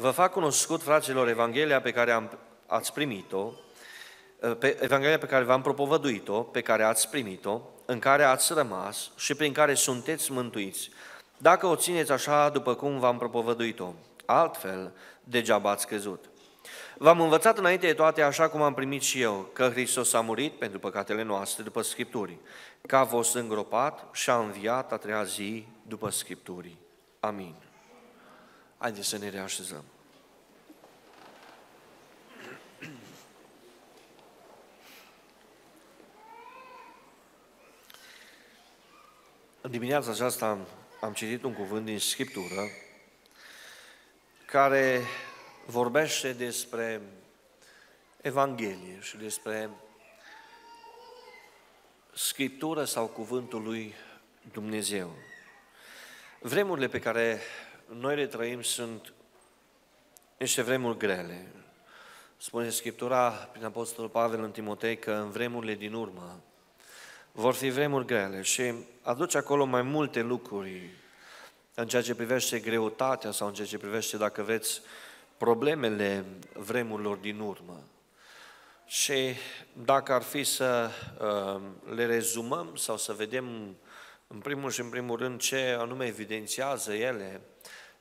Vă fac cunoscut, fraților, Evanghelia pe care am, ați primit-o, pe Evanghelia pe care v-am propovăduit-o, pe care ați primit-o, în care ați rămas și prin care sunteți mântuiți, dacă o țineți așa după cum v-am propovăduit-o. Altfel, degeaba ați crezut. V-am învățat înainte de toate, așa cum am primit și eu, că Hristos a murit pentru păcatele noastre după Scripturii, că a fost îngropat și a înviat a treia zi după Scripturii. Amin. Haideți să ne reașezăm. În dimineața aceasta am, am citit un cuvânt din Scriptură care vorbește despre Evanghelie și despre Scriptură sau Cuvântul lui Dumnezeu. Vremurile pe care noi le trăim sunt niște vremuri grele. Spune Scriptura prin Apostolul Pavel în Timotei că în vremurile din urmă vor fi vremuri grele și aduce acolo mai multe lucruri în ceea ce privește greutatea sau în ceea ce privește, dacă vreți, problemele vremurilor din urmă. Și dacă ar fi să uh, le rezumăm sau să vedem în primul și în primul rând ce anume evidențiază ele,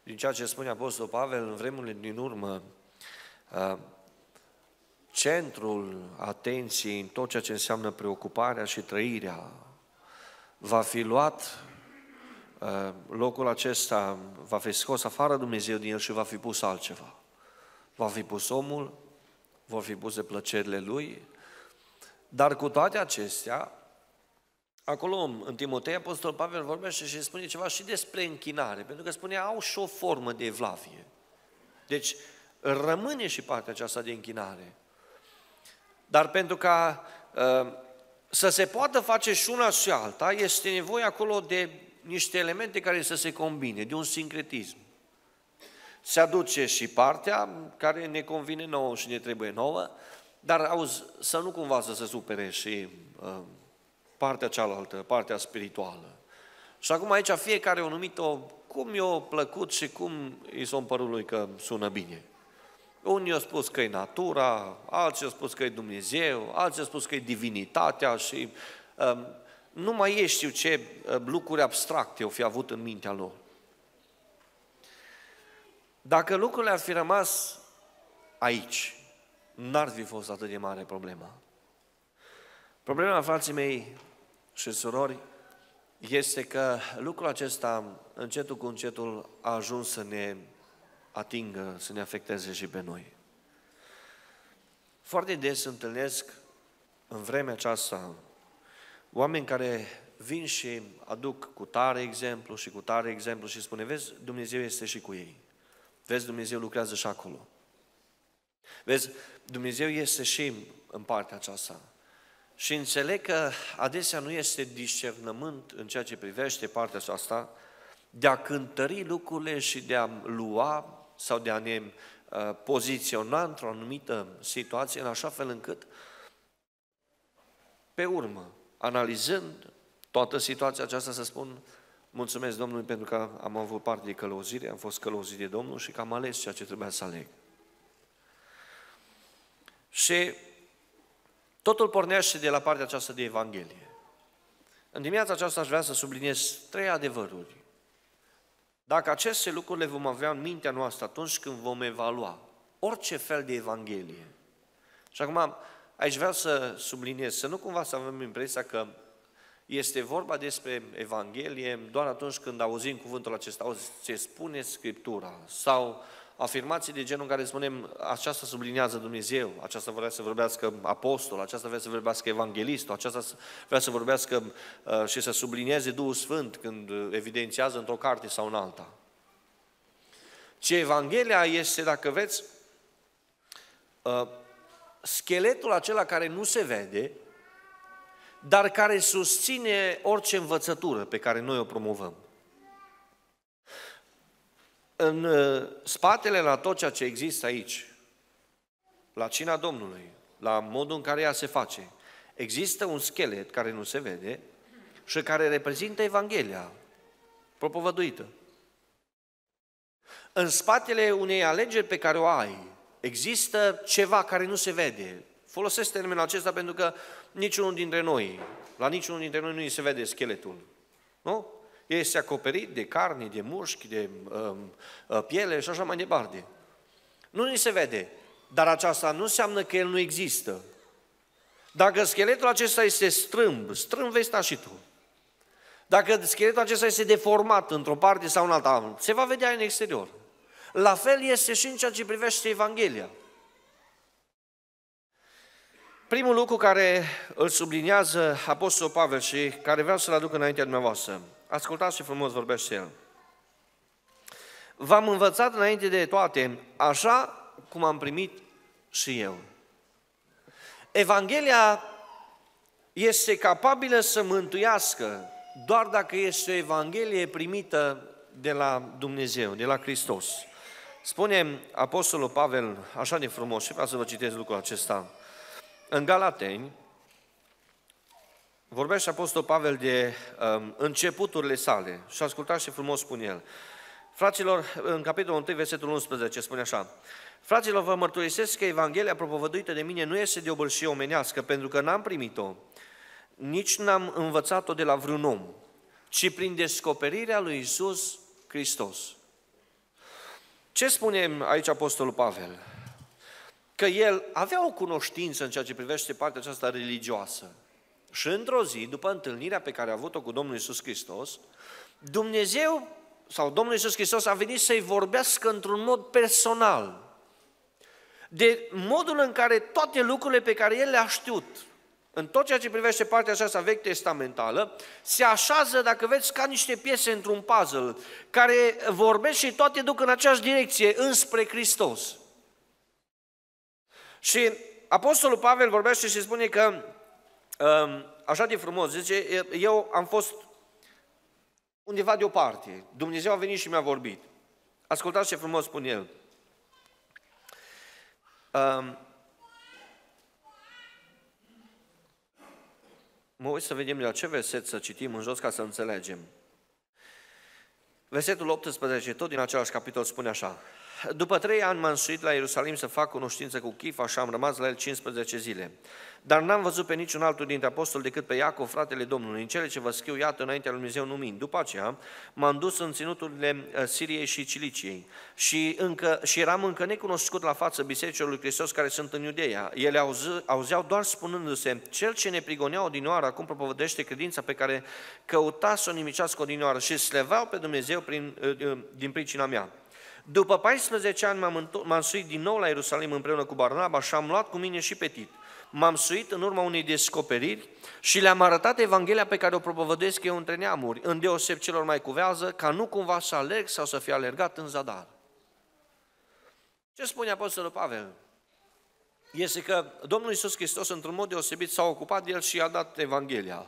din ceea ce spune Apostolul Pavel în vremurile din urmă, uh, centrul atenției în tot ceea ce înseamnă preocuparea și trăirea va fi luat uh, locul acesta va fi scos afară Dumnezeu din el și va fi pus altceva. Va fi pus omul, vor fi puse plăcerile lui, dar cu toate acestea, acolo în Timotei, Apostol Pavel vorbește și spune ceva și despre închinare, pentru că spune au și o formă de evlavie. Deci rămâne și partea aceasta de închinare. Dar pentru ca uh, să se poată face și una și alta, este nevoie acolo de niște elemente care să se combine, de un sincretism. Se aduce și partea care ne convine nouă și ne trebuie nouă, dar auzi, să nu cumva să se supere și uh, partea cealaltă, partea spirituală. Și acum aici fiecare o numit-o cum i-a plăcut și cum i s-a părut lui că sună bine. Unii au spus că e natura, alții au spus că e Dumnezeu, alții au spus că e divinitatea și um, nu mai e știu ce uh, lucruri abstracte au fi avut în mintea lor. Dacă lucrurile ar fi rămas aici, n-ar fi fost atât de mare problema. Problema, frații mei și surori, este că lucrul acesta, încetul cu încetul, a ajuns să ne atingă, să ne afecteze și pe noi. Foarte des întâlnesc în vremea aceasta oameni care vin și aduc cu tare exemplu și cu tare exemplu și spune, vezi, Dumnezeu este și cu ei. Vezi, Dumnezeu lucrează și acolo. Vezi, Dumnezeu este și în partea aceasta. Și înțeleg că adesea nu este discernământ în ceea ce privește partea aceasta de a cântări lucrurile și de a lua sau de a ne uh, poziționa într-o anumită situație în așa fel încât pe urmă, analizând toată situația aceasta, să spun mulțumesc Domnului pentru că am avut parte de călăuzire, am fost călăuzit de Domnul și că am ales ceea ce trebuia să aleg. Și totul pornește de la partea aceasta de Evanghelie. În dimineața aceasta aș vrea să subliniez trei adevăruri dacă aceste lucruri le vom avea în mintea noastră atunci când vom evalua orice fel de Evanghelie. Și acum, aici vreau să subliniez, să nu cumva să avem impresia că este vorba despre Evanghelie doar atunci când auzim cuvântul acesta, auzi ce spune Scriptura, sau afirmații de genul în care spunem aceasta subliniază Dumnezeu, aceasta vrea să vorbească apostol, aceasta vrea să vorbească evanghelistul, aceasta vrea să vorbească uh, și să sublinieze Duhul Sfânt când evidențiază într-o carte sau în alta. Ce Evanghelia este, dacă vreți, uh, scheletul acela care nu se vede, dar care susține orice învățătură pe care noi o promovăm în uh, spatele la tot ceea ce există aici, la cina Domnului, la modul în care ea se face, există un schelet care nu se vede și care reprezintă Evanghelia propovăduită. În spatele unei alegeri pe care o ai, există ceva care nu se vede. Folosesc termenul acesta pentru că niciunul dintre noi, la niciunul dintre noi nu îi se vede scheletul. Nu? Este acoperit de carne, de mușchi, de um, uh, piele și așa mai departe. Nu ni se vede, dar aceasta nu înseamnă că el nu există. Dacă scheletul acesta este strâmb, strâmb vei sta și tu. Dacă scheletul acesta este deformat într-o parte sau în alta, se va vedea în exterior. La fel este și în ceea ce privește Evanghelia. Primul lucru care îl subliniază Apostolul Pavel și care vreau să-l aduc înaintea dumneavoastră, ascultați ce frumos vorbește el. V-am învățat înainte de toate, așa cum am primit și eu. Evanghelia este capabilă să mântuiască doar dacă este o Evanghelie primită de la Dumnezeu, de la Hristos. Spune Apostolul Pavel așa de frumos și vreau să vă citesc lucrul acesta. În Galateni, vorbește Apostolul Pavel de um, începuturile sale și ascultați ce frumos spune el. Fraților, în capitolul 1, versetul 11, spune așa, Fraților, vă mărturisesc că Evanghelia propovăduită de mine nu este de obâlșie omenească, pentru că n-am primit-o, nici n-am învățat-o de la vreun om, ci prin descoperirea lui Isus Hristos. Ce spune aici Apostolul Pavel? Că el avea o cunoștință în ceea ce privește partea aceasta religioasă. Și într-o zi, după întâlnirea pe care a avut-o cu Domnul Isus Hristos, Dumnezeu sau Domnul Isus Hristos a venit să-i vorbească într-un mod personal, de modul în care toate lucrurile pe care el le-a știut, în tot ceea ce privește partea aceasta vechi testamentală, se așează, dacă veți, ca niște piese într-un puzzle, care vorbesc și toate duc în aceeași direcție, înspre Hristos. Și Apostolul Pavel vorbește și spune că, um, așa de frumos, zice, eu am fost undeva deoparte, Dumnezeu a venit și mi-a vorbit. Ascultați ce frumos spune el. Um, mă uit să vedem de la ce verset să citim în jos ca să înțelegem. Versetul 18, tot din același capitol, spune așa. După trei ani m-am suit la Ierusalim să fac cunoștință cu Chifa și am rămas la el 15 zile. Dar n-am văzut pe niciun altul dintre apostoli decât pe Iacov, fratele Domnului, în cele ce vă scriu, iată, înaintea lui Dumnezeu numind. După aceea m-am dus în ținuturile uh, Siriei și Ciliciei și, încă, și eram încă necunoscut la față bisericilor lui Hristos care sunt în Iudeea. Ele auzi, auzeau doar spunându-se, cel ce ne prigonea odinioară acum propovădește credința pe care căuta să o nimicească odinioară și sleveau pe Dumnezeu prin, uh, uh, din pricina mea. După 14 ani m-am, m-am suit din nou la Ierusalim împreună cu Barnaba și am luat cu mine și pe Tit. M-am suit în urma unei descoperiri și le-am arătat Evanghelia pe care o propovăduiesc eu între neamuri, îndeoseb celor mai cuvează, ca nu cumva să alerg sau să fie alergat în zadar. Ce spune Apostolul Pavel? Este că Domnul Iisus Hristos, într-un mod deosebit, s-a ocupat de el și i-a dat Evanghelia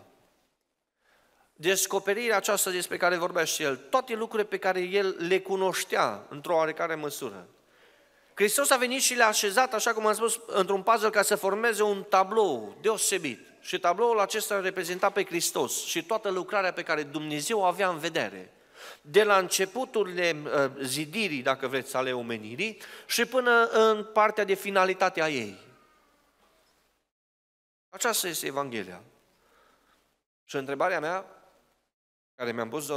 descoperirea aceasta despre care vorbește el, toate lucrurile pe care el le cunoștea într-o oarecare măsură. Hristos a venit și le-a așezat, așa cum am spus, într-un puzzle ca să formeze un tablou deosebit. Și tabloul acesta reprezenta pe Hristos și toată lucrarea pe care Dumnezeu o avea în vedere. De la începuturile uh, zidirii, dacă vreți, ale omenirii și până în partea de finalitate a ei. Aceasta este Evanghelia. Și întrebarea mea care mi-am pus,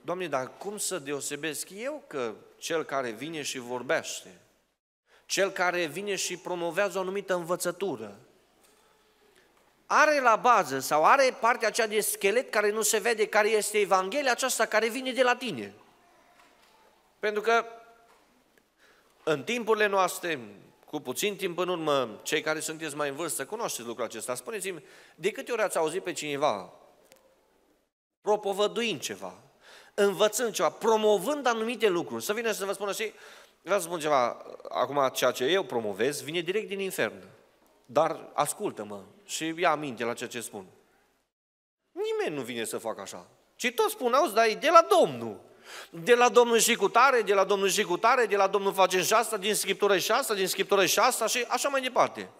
Doamne, dar cum să deosebesc eu că cel care vine și vorbește, cel care vine și promovează o anumită învățătură, are la bază sau are partea aceea de schelet care nu se vede, care este Evanghelia aceasta care vine de la tine. Pentru că în timpurile noastre, cu puțin timp în urmă, cei care sunteți mai în vârstă, cunoașteți lucrul acesta. Spuneți-mi, de câte ori ați auzit pe cineva propovăduind ceva, învățând ceva, promovând anumite lucruri. Să vină să vă spună și, vreau să spun ceva, acum ceea ce eu promovez vine direct din infern. Dar ascultă-mă și ia aminte la ceea ce spun. Nimeni nu vine să facă așa. Ci toți spun, auzi, dar e de la Domnul. De la Domnul și cu tare, de la Domnul și cu tare, de la Domnul facem și asta, din Scriptură și asta, din Scriptură și asta și așa mai departe.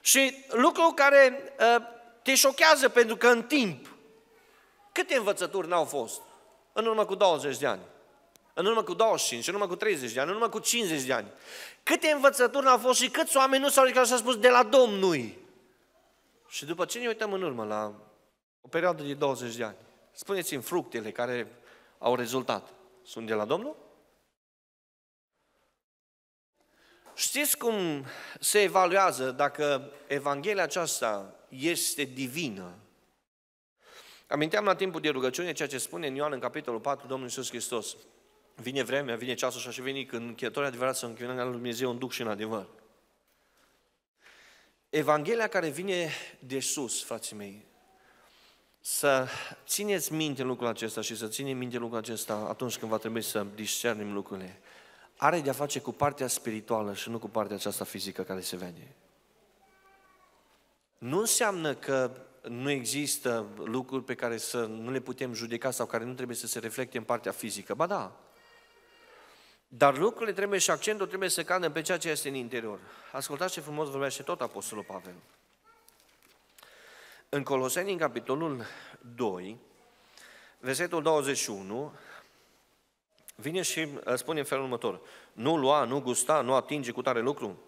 Și lucru care uh, te șochează pentru că în timp Câte învățături n-au fost în urmă cu 20 de ani? în urmă cu 25, în urmă cu 30 de ani, în urmă cu 50 de ani. Câte învățături au fost și câți oameni nu s-au ridicat și au spus de la Domnului. Și după ce ne uităm în urmă la o perioadă de 20 de ani, spuneți-mi fructele care au rezultat. Sunt de la Domnul? Știți cum se evaluează dacă Evanghelia aceasta este divină? Aminteam la timpul de rugăciune ceea ce spune în Ioan în capitolul 4 Domnul Iisus Hristos. Vine vremea, vine ceasul și așa veni când încheietorii adevărat să închinăm la Dumnezeu în duc și în adevăr. Evanghelia care vine de sus, frații mei, să țineți minte lucrul acesta și să țineți minte lucrul acesta atunci când va trebui să discernim lucrurile. Are de-a face cu partea spirituală și nu cu partea aceasta fizică care se vede. Nu înseamnă că nu există lucruri pe care să nu le putem judeca sau care nu trebuie să se reflecte în partea fizică. Ba da, dar lucrurile trebuie și accentul trebuie să cadă pe ceea ce este în interior. Ascultați ce frumos vorbește tot Apostolul Pavel. În Coloseni, în capitolul 2, versetul 21, vine și spune în felul următor. Nu lua, nu gusta, nu atinge cu tare lucru.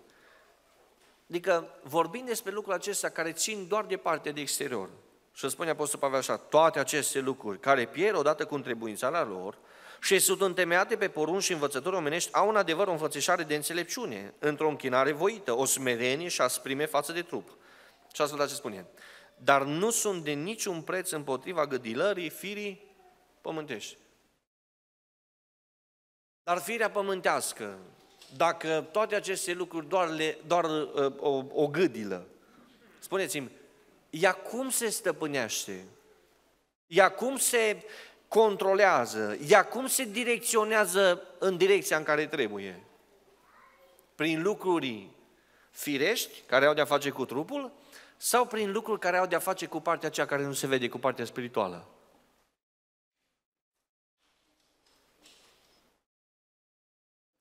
Adică vorbim despre lucruri acestea care țin doar de partea de exterior. Și spune Apostolul Pavel așa, toate aceste lucruri care pierd odată cu întrebuințarea lor, și sunt întemeiate pe porunci și învățături omenești, au un adevăr o înfățișare de înțelepciune, într-o închinare voită, o smerenie și asprime față de trup. Și ascultați ce spune. Dar nu sunt de niciun preț împotriva gădilării firii pământești. Dar firea pământească, dacă toate aceste lucruri doar, le, doar uh, o, o gâdilă, spuneți-mi, ea cum se stăpânește? Ea cum se controlează, ea cum se direcționează în direcția în care trebuie? Prin lucruri firești, care au de-a face cu trupul, sau prin lucruri care au de-a face cu partea aceea care nu se vede, cu partea spirituală?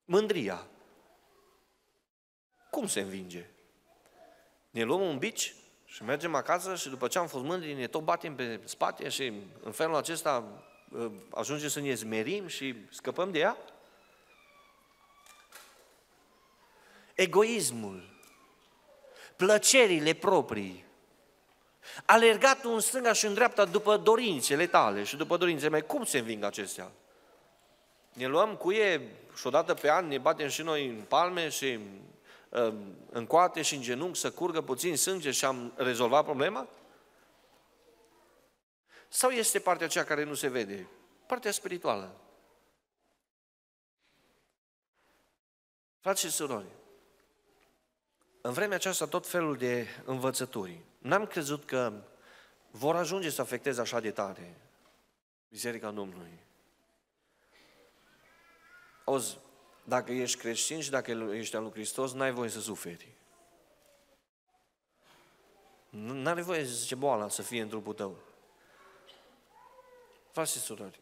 Mândria. Cum se învinge? Ne luăm un bici și mergem acasă și după ce am fost mândri ne tot batem pe spate și în felul acesta Ă, ajungem să ne zmerim și scăpăm de ea? Egoismul, plăcerile proprii, alergatul în stânga și în dreapta după dorințele tale și după dorințele mele, cum se înving acestea? Ne luăm cu ei și odată pe an ne batem și noi în palme și ă, în coate și în genunchi să curgă puțin sânge și am rezolvat problema? Sau este partea aceea care nu se vede? Partea spirituală. Frați și surori, în vremea aceasta tot felul de învățături. N-am crezut că vor ajunge să afecteze așa de tare Biserica Domnului. Auzi, dacă ești creștin și dacă ești al lui Hristos, n-ai voie să suferi. N-are voie, zice, boala să fie în trupul tău. Frați și surori,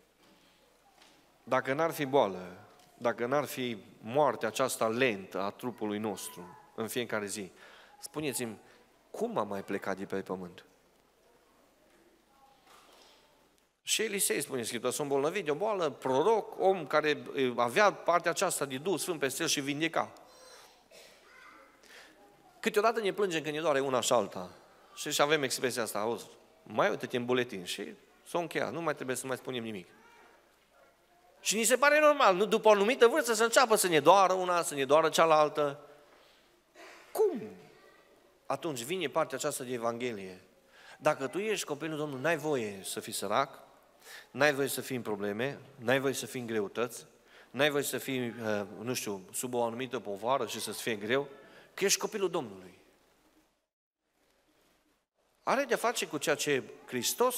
dacă n-ar fi boală, dacă n-ar fi moartea aceasta lentă a trupului nostru în fiecare zi, spuneți-mi, cum am mai plecat de pe pământ? Și Elisei spune Scriptura, sunt bolnăvit de o boală, proroc, om care avea partea aceasta de Duh Sfânt peste el și vindeca. Câteodată ne plângem când ne doare una și alta. Și avem expresia asta, auzi, mai uite-te în buletin și s-o încheia, nu mai trebuie să mai spunem nimic. Și ni se pare normal, nu? După o anumită vârstă să înceapă să ne doară una, să ne doară cealaltă. Cum? Atunci vine partea aceasta de Evanghelie. Dacă tu ești copilul Domnului, n-ai voie să fii sărac, n-ai voie să fii în probleme, n-ai voie să fii în greutăți, n-ai voie să fii, uh, nu știu, sub o anumită povară și să-ți fie greu, că ești copilul Domnului. Are de face cu ceea ce Hristos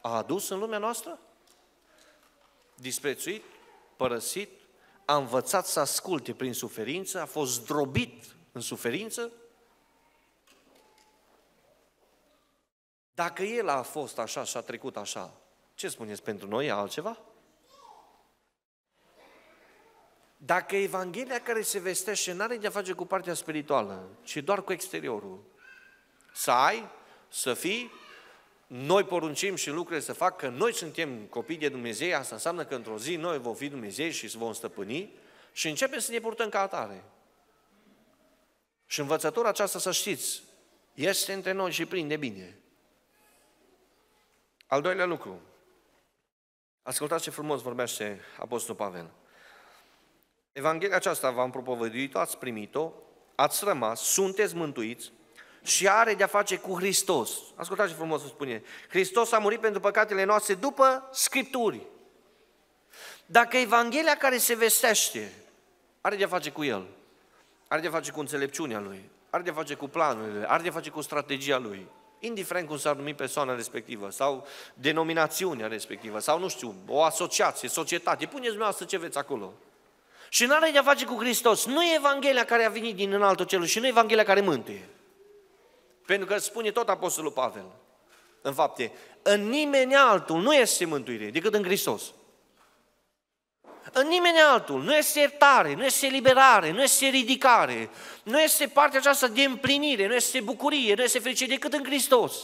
a adus în lumea noastră? disprețuit, părăsit, a învățat să asculte prin suferință, a fost zdrobit în suferință. Dacă el a fost așa și a trecut așa, ce spuneți pentru noi? Altceva? Dacă Evanghelia care se vestește nu are de-a face cu partea spirituală, ci doar cu exteriorul, să ai, să fii, noi poruncim și lucrurile să fac că noi suntem copii de Dumnezeu, asta înseamnă că într-o zi noi vom fi Dumnezei și vom stăpâni și începem să ne purtăm ca atare. Și învățătura aceasta, să știți, este între noi și plin de bine. Al doilea lucru. Ascultați ce frumos vorbește Apostolul Pavel. Evanghelia aceasta v-am propovăduit-o, ați primit-o, ați rămas, sunteți mântuiți și are de-a face cu Hristos. Ascultați ce frumos spune. Hristos a murit pentru păcatele noastre după Scripturi. Dacă Evanghelia care se vestește are de-a face cu El, are de-a face cu înțelepciunea Lui, are de-a face cu planurile, are de-a face cu strategia Lui, indiferent cum s-ar numi persoana respectivă sau denominațiunea respectivă sau, nu știu, o asociație, societate, puneți dumneavoastră ce veți acolo. Și nu are de-a face cu Hristos. Nu e Evanghelia care a venit din înaltul cerului și nu e Evanghelia care mântuie. Pentru că spune tot Apostolul Pavel, în fapte, în nimeni altul nu este mântuire decât în Hristos. În nimeni altul. Nu este iertare, nu este liberare, nu este ridicare, nu este partea aceasta de împlinire, nu este bucurie, nu este fericire decât în Hristos.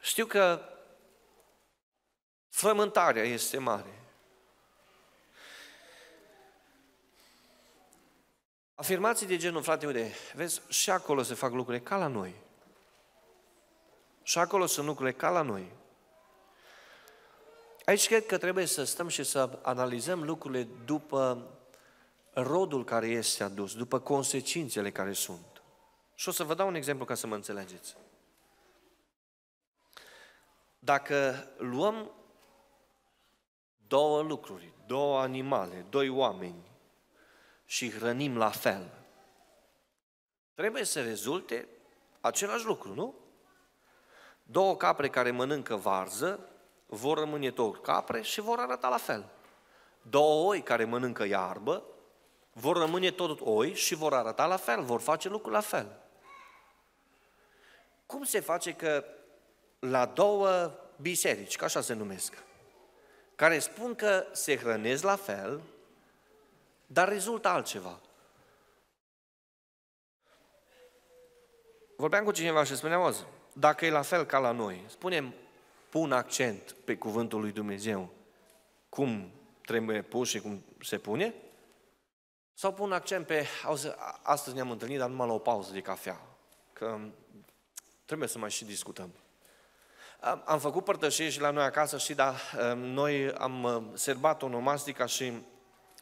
Știu că frământarea este mare. Afirmații de genul, frate, uite, vezi, și acolo se fac lucruri ca la noi. Și acolo sunt lucrurile ca la noi. Aici cred că trebuie să stăm și să analizăm lucrurile după rodul care este adus, după consecințele care sunt. Și o să vă dau un exemplu ca să mă înțelegeți. Dacă luăm două lucruri, două animale, doi oameni și hrănim la fel, trebuie să rezulte același lucru, nu? Două capre care mănâncă varză vor rămâne tot capre și vor arăta la fel. Două oi care mănâncă iarbă vor rămâne tot oi și vor arăta la fel, vor face lucrul la fel. Cum se face că la două biserici, ca așa se numesc, care spun că se hrănesc la fel, dar rezultă altceva. Vorbeam cu cineva și spuneam, azi, dacă e la fel ca la noi, spunem, pun accent pe cuvântul lui Dumnezeu, cum trebuie pus și cum se pune, sau pun accent pe, auzi, astăzi ne-am întâlnit, dar numai la o pauză de cafea, că trebuie să mai și discutăm. Am făcut părtășie și la noi acasă și da, noi am uh, serbat onomastica și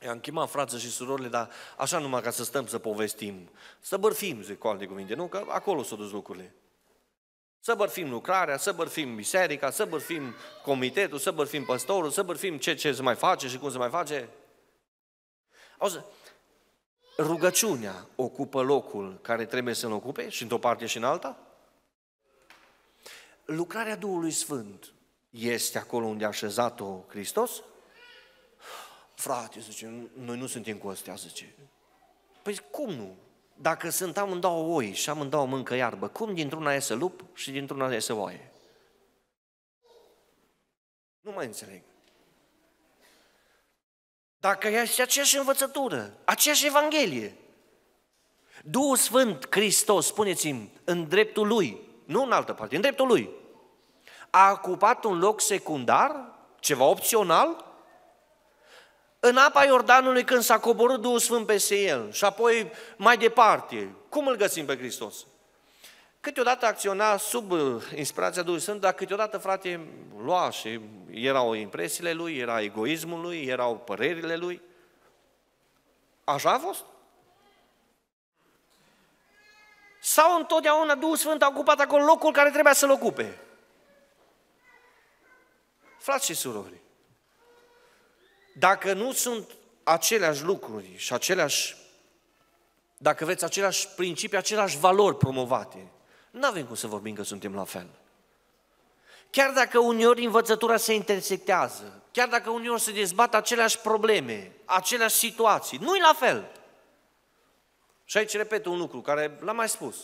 am chemat frață și surorile, dar așa numai ca să stăm să povestim, să bărfim, zic cu alte cuvinte, nu? Că acolo s-au dus lucrurile. Să bărfim lucrarea, să bărfim biserica, să bărfim comitetul, să bărfim păstorul, să bărfim ce, ce se mai face și cum se mai face. Auzi, rugăciunea ocupă locul care trebuie să-l ocupe și într-o parte și în alta? Lucrarea Duhului Sfânt este acolo unde a așezat-o Hristos? Frate, zice, noi nu suntem cu astea, zice. Păi cum nu? Dacă sunt amândouă oi și amândouă mâncă iarbă, cum dintr-una iese lup și dintr-una iese oaie? Nu mai înțeleg. Dacă este aceeași învățătură, aceeași Evanghelie, Duhul Sfânt Hristos, spuneți-mi, în dreptul Lui, nu în altă parte, în dreptul Lui, a ocupat un loc secundar, ceva opțional, în apa Iordanului când s-a coborât Duhul Sfânt peste el și apoi mai departe, cum îl găsim pe Hristos? Câteodată acționa sub uh, inspirația Duhului Sfânt, dar câteodată, frate, lua și erau impresiile lui, era egoismul lui, erau părerile lui. Așa a fost? Sau întotdeauna Duhul Sfânt a ocupat acolo locul care trebuia să-l ocupe? Frați și surori, dacă nu sunt aceleași lucruri și aceleași, dacă veți aceleași principii, aceleași valori promovate, nu avem cum să vorbim că suntem la fel. Chiar dacă uneori învățătura se intersectează, chiar dacă uneori se dezbat aceleași probleme, aceleași situații, nu-i la fel. Și aici repet un lucru care l-am mai spus.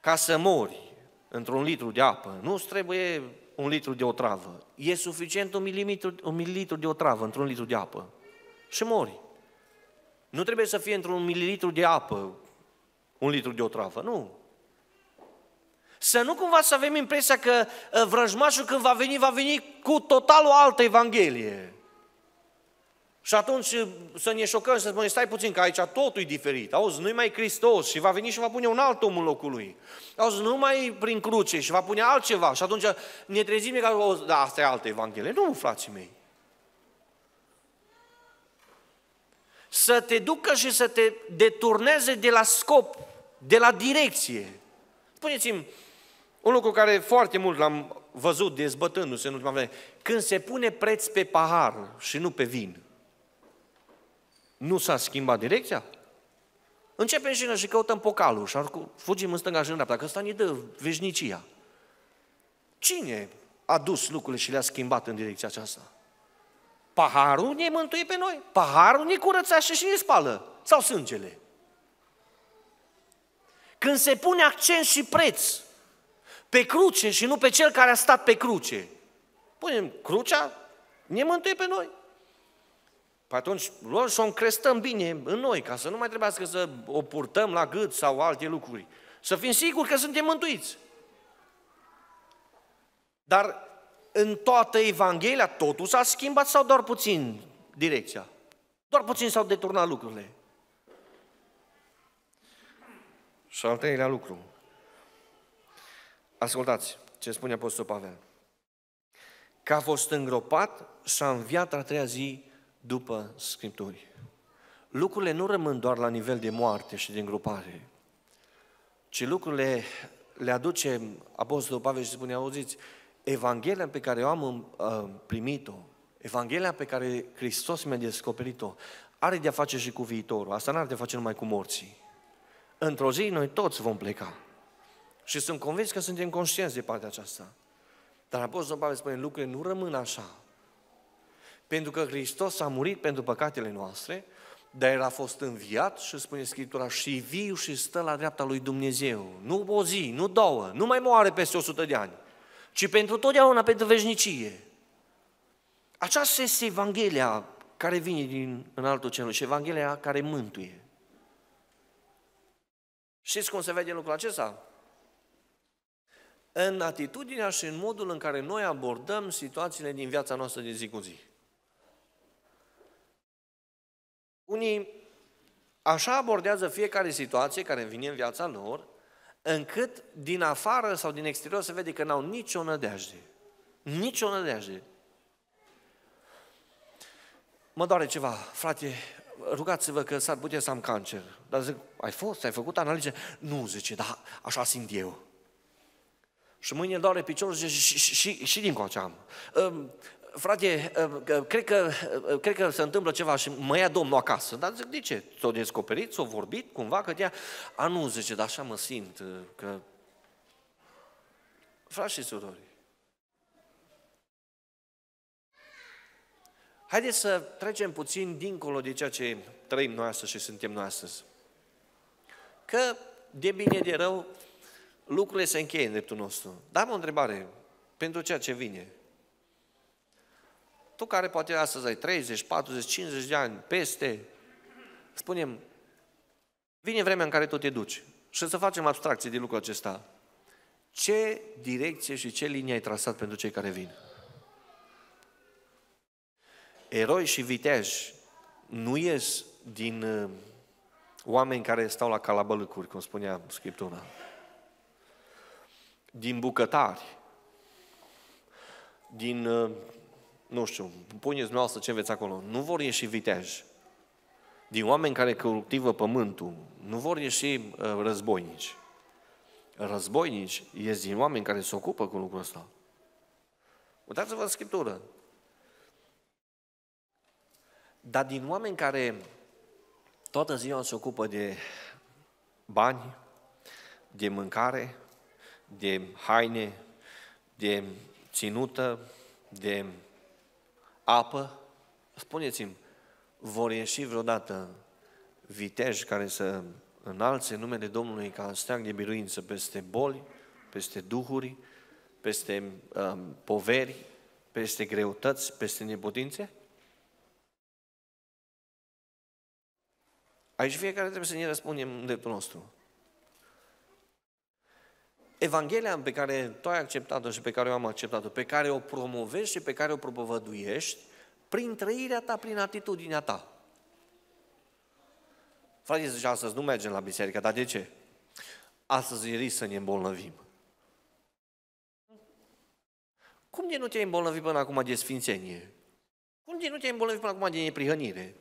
Ca să mori într-un litru de apă, nu trebuie un litru de otravă. E suficient un mililitru, un mililitru de otravă într-un litru de apă. Și mori. Nu trebuie să fie într-un mililitru de apă, un litru de otravă, nu. Să nu cumva să avem impresia că uh, vrăjmașul când va veni, va veni cu total o altă evanghelie. Și atunci uh, să ne șocăm și să spunem, stai puțin, că aici totul e diferit. Auzi, nu-i mai Hristos și va veni și va pune un alt om în locul lui. Auzi, nu mai prin cruce și va pune altceva. Și atunci ne trezim că, da, asta e altă evanghelie. Nu, frații mei. Să te ducă și să te deturneze de la scop, de la direcție. Spuneți-mi, un lucru care foarte mult l-am văzut dezbătându-se în ultima vreme, când se pune preț pe pahar și nu pe vin, nu s-a schimbat direcția? Începem și noi și căutăm pocalul și fugim în stânga și în dreapta, că ăsta ne dă veșnicia. Cine a dus lucrurile și le-a schimbat în direcția aceasta? Paharul ne mântuie pe noi. Paharul ne curățește și ne spală. Sau sângele. Când se pune accent și preț pe cruce și nu pe cel care a stat pe cruce, punem crucea, ne mântuie pe noi. Păi atunci luăm și o încrestăm bine în noi, ca să nu mai trebuiască să o purtăm la gât sau alte lucruri. Să fim siguri că suntem mântuiți. Dar în toată Evanghelia totul s-a schimbat sau doar puțin direcția? Doar puțin s-au deturnat lucrurile. Și al treilea lucru. Ascultați ce spune Apostolul Pavel. Că a fost îngropat și a înviat a treia zi după Scripturi. Lucrurile nu rămân doar la nivel de moarte și de îngropare, ci lucrurile le aduce Apostolul Pavel și spune, auziți, Evanghelia pe care eu am uh, primit-o, Evanghelia pe care Hristos mi-a descoperit-o, are de-a face și cu viitorul. Asta nu are de-a face numai cu morții. Într-o zi noi toți vom pleca. Și sunt convins că suntem conștienți de partea aceasta. Dar Apostolul Pavel spune, lucrurile nu rămân așa. Pentru că Hristos a murit pentru păcatele noastre, dar El a fost înviat și spune Scriptura și viu și stă la dreapta lui Dumnezeu. Nu o zi, nu două, nu mai moare peste 100 de ani, ci pentru totdeauna, pentru veșnicie. Aceasta este Evanghelia care vine din în altul cerul și Evanghelia care mântuie. Știți cum se vede lucrul acesta? În atitudinea și în modul în care noi abordăm situațiile din viața noastră de zi cu zi. Unii așa abordează fiecare situație care vine în viața lor, încât din afară sau din exterior se vede că n-au nicio nădejde. Nicio nădejde. Mă doare ceva, frate, rugați-vă că s-ar putea să am cancer. Dar zic, ai fost, ai făcut analize? Nu, zice, da, așa simt eu. Și mâine doare piciorul și, și, și, și, și din coace am frate, ă, cred că, ă, cred că se întâmplă ceva și mă ia Domnul acasă. Dar zic, de ce? S-o descoperit, s-o vorbit cumva că ea, a nu, zice, dar așa mă simt, ă, că... Frați și surori, Haideți să trecem puțin dincolo de ceea ce trăim noi astăzi și suntem noi astăzi. Că de bine, de rău, lucrurile se încheie în dreptul nostru. Dar am o întrebare pentru ceea ce vine. Tu care poate astăzi ai 30, 40, 50 de ani, peste, spunem, vine vremea în care tu te duci și să facem abstracție de lucrul acesta. Ce direcție și ce linie ai trasat pentru cei care vin? Eroi și viteji nu ies din uh, oameni care stau la calabălâcuri, cum spunea Scriptura. Din bucătari, din uh, nu știu, puneți noastră ce veți acolo, nu vor ieși viteji. Din oameni care cultivă pământul, nu vor ieși uh, războinici. Războinici ies din oameni care se ocupă cu lucrul ăsta. Uitați-vă în Scriptură. Dar din oameni care toată ziua se ocupă de bani, de mâncare, de haine, de ținută, de apă, spuneți-mi, vor ieși vreodată viteji care să înalțe numele Domnului ca steag de biruință peste boli, peste duhuri, peste um, poveri, peste greutăți, peste neputințe? Aici fiecare trebuie să ne răspundem în dreptul nostru. Evanghelia pe care tu ai acceptat-o și pe care eu am acceptat-o, pe care o promovezi și pe care o propovăduiești, prin trăirea ta, prin atitudinea ta. Frate, zice, astăzi nu mergem la biserică, dar de ce? Astăzi e risc să ne îmbolnăvim. Cum de nu te-ai îmbolnăvit până acum de sfințenie? Cum de nu te-ai îmbolnăvit până acum de neprihănire?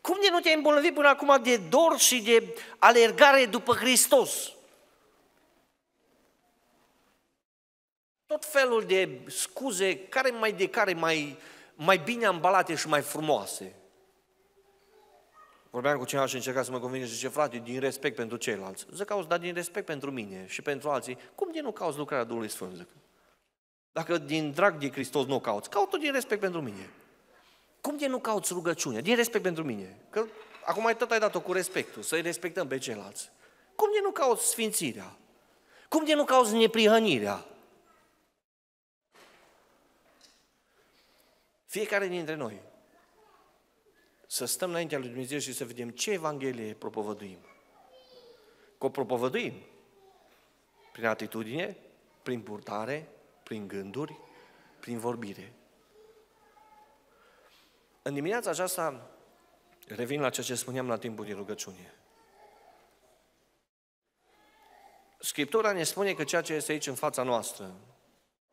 Cum de nu te-ai îmbolnăvit până acum de dor și de alergare după Hristos? Tot felul de scuze, care mai de care mai, mai bine ambalate și mai frumoase. Vorbeam cu cineva și încerca să mă convinge și zice, frate, din respect pentru ceilalți. Zic, auzi, dar din respect pentru mine și pentru alții, cum de nu cauți lucrarea Duhului Sfânt? Zic. Dacă din drag de Hristos nu o cauți, caută din respect pentru mine. Cum de nu cauți rugăciunea? Din respect pentru mine. Că acum ai tot ai dat-o cu respectul, să-i respectăm pe ceilalți. Cum de nu cauți sfințirea? Cum de nu cauți neprihănirea? Fiecare dintre noi să stăm înaintea lui Dumnezeu și să vedem ce Evanghelie propovăduim. Că o propovăduim prin atitudine, prin purtare, prin gânduri, prin vorbire. În dimineața aceasta revin la ceea ce spuneam la timpul de rugăciune. Scriptura ne spune că ceea ce este aici în fața noastră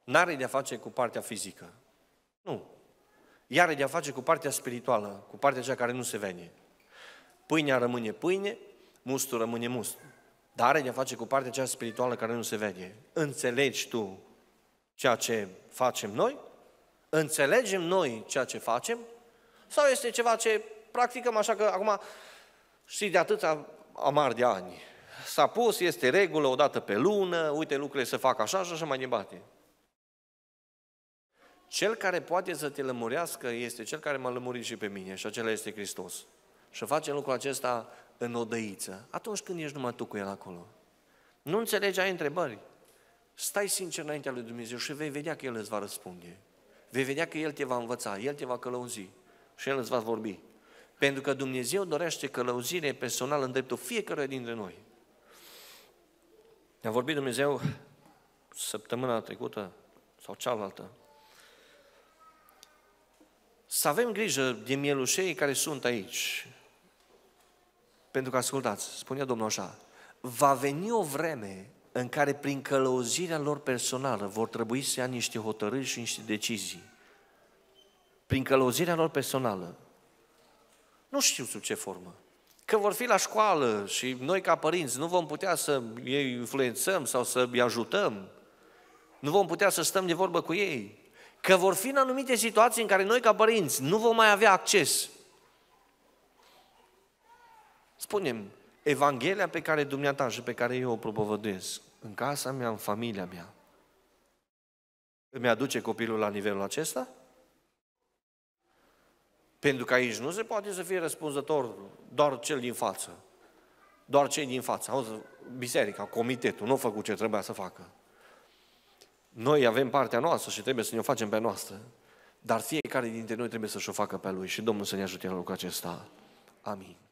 n-are de-a face cu partea fizică. Nu. Iar are de-a face cu partea spirituală, cu partea cea care nu se vede. Pâinea rămâne pâine, mustul rămâne must. Dar are de-a face cu partea cea spirituală care nu se vede. Înțelegi tu ceea ce facem noi? Înțelegem noi ceea ce facem? Sau este ceva ce practicăm așa că acum știi de atâția amar de ani. S-a pus, este regulă, o dată pe lună, uite lucrurile se fac așa și așa mai departe. Cel care poate să te lămurească este cel care m-a lămurit și pe mine și acela este Hristos. Și facem lucrul acesta în odăiță, atunci când ești numai tu cu El acolo. Nu înțelegi, ai întrebări. Stai sincer înaintea lui Dumnezeu și vei vedea că El îți va răspunde. Vei vedea că El te va învăța, El te va călăuzi și El îți va vorbi. Pentru că Dumnezeu dorește călăuzire personală în dreptul fiecare dintre noi. Ne-a vorbit Dumnezeu săptămâna trecută sau cealaltă să avem grijă de mielușei care sunt aici. Pentru că, ascultați, spunea Domnul așa, va veni o vreme în care prin călăuzirea lor personală vor trebui să ia niște hotărâri și niște decizii. Prin călăuzirea lor personală. Nu știu sub ce formă. Că vor fi la școală și noi ca părinți nu vom putea să îi influențăm sau să îi ajutăm. Nu vom putea să stăm de vorbă cu ei că vor fi în anumite situații în care noi ca părinți nu vom mai avea acces. Spunem, Evanghelia pe care dumneata și pe care eu o propovăduiesc, în casa mea, în familia mea, îmi aduce copilul la nivelul acesta? Pentru că aici nu se poate să fie răspunzător doar cel din față. Doar cei din față. Auzi, biserica, comitetul, nu a făcut ce trebuia să facă. Noi avem partea noastră și trebuie să ne o facem pe noastră, dar fiecare dintre noi trebuie să-și o facă pe Lui și Domnul să ne ajute în lucrul acesta. Amin.